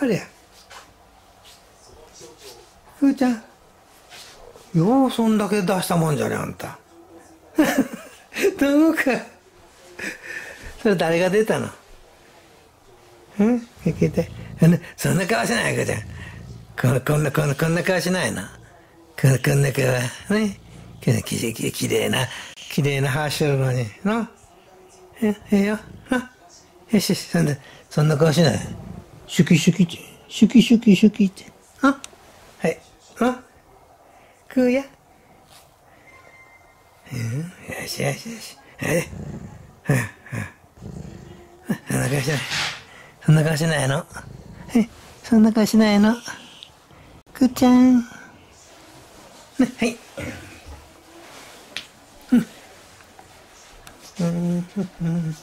あれや。ふーちゃん。ようそんだけ出したもんじゃねあんた。どうか。それ誰が出たの？うん聞いて。そんな顔しないかじゃん。こんこんな、こんな、こんな顔しないの。こんな、こんな顔。ね。きれい、きれいな、きれいな歯してるのに。な。え、ええよ。な。よしよし、そんな、そんな顔しない？シュキシュキって。シュキシュキシュキって。あはい。あ食うや。うん、よしよしよし。はい。はあ、そんな顔しない。そんな顔しないの。え、そんな顔しないの。くーちゃん。はい。うんうん。うん。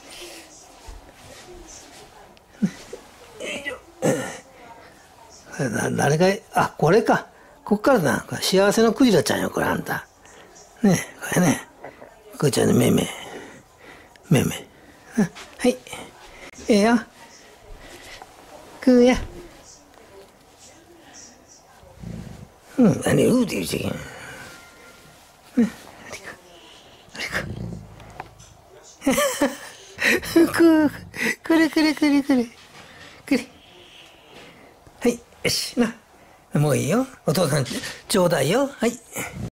誰が、あ、これか。こっからな。幸せのクジラちゃんよ、これあんた。ねこれね。クジラのめめ。めめ。はい。ええよ。食うや。うん、何、うって言うちゃいけん。う。ん、あれか。あれか。く、くれくれくれくれ。くれ。よし、な。もういいよ。お父さん、ちょうだいよ。はい。